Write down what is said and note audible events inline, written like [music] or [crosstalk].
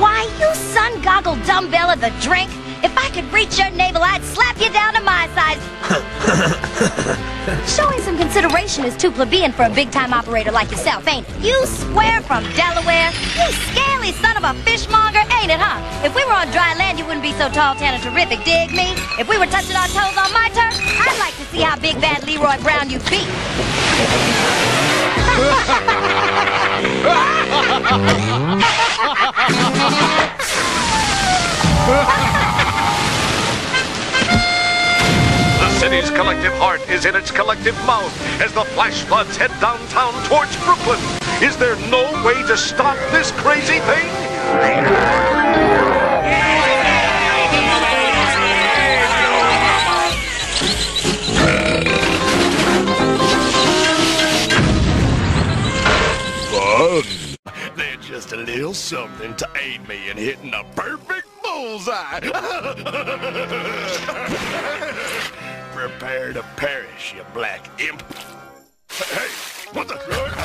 Why you sun goggled dumbbell of a drink? If I could reach your navel, I'd slap you down to my size. [laughs] Showing some consideration is too plebeian for a big-time operator like yourself, ain't it? You swear from Delaware? You scaly son of a fishmonger, ain't it, huh? If we were on dry land, you wouldn't be so tall, tan, and terrific, dig me? If we were touching our toes on my turf, I'd like to see how big bad Leroy Brown you'd be. The [laughs] [laughs] city's collective heart is in its collective mouth as the flash floods head downtown towards Brooklyn. Is there no way to stop this crazy thing? They're just a little something to aid me in hitting the perfect bullseye. [laughs] Prepare to perish, you black imp. Hey, what the?